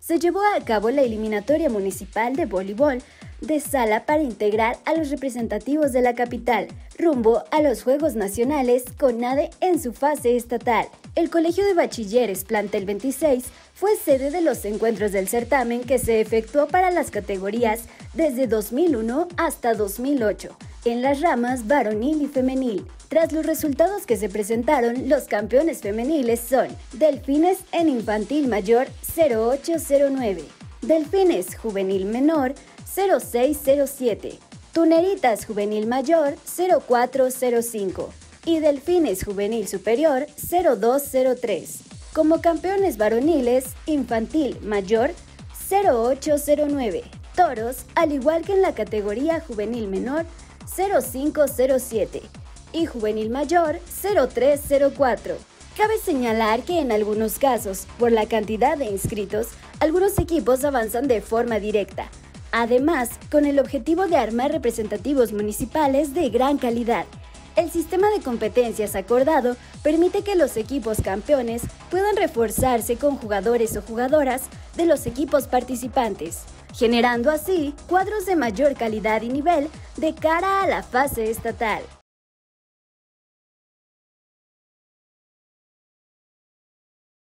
se llevó a cabo la eliminatoria municipal de voleibol de sala para integrar a los representativos de la capital, rumbo a los Juegos Nacionales con NADE en su fase estatal. El Colegio de Bachilleres Plantel 26 fue sede de los encuentros del certamen que se efectuó para las categorías desde 2001 hasta 2008, en las ramas varonil y femenil. Tras los resultados que se presentaron, los campeones femeniles son Delfines en Infantil Mayor 0809, Delfines Juvenil Menor 0607, Tuneritas Juvenil Mayor 0405 y Delfines Juvenil Superior 0203. Como campeones varoniles, Infantil Mayor 0809, Toros, al igual que en la categoría Juvenil Menor 0507 y Juvenil Mayor 0304. Cabe señalar que en algunos casos, por la cantidad de inscritos, algunos equipos avanzan de forma directa, Además, con el objetivo de armar representativos municipales de gran calidad, el sistema de competencias acordado permite que los equipos campeones puedan reforzarse con jugadores o jugadoras de los equipos participantes, generando así cuadros de mayor calidad y nivel de cara a la fase estatal.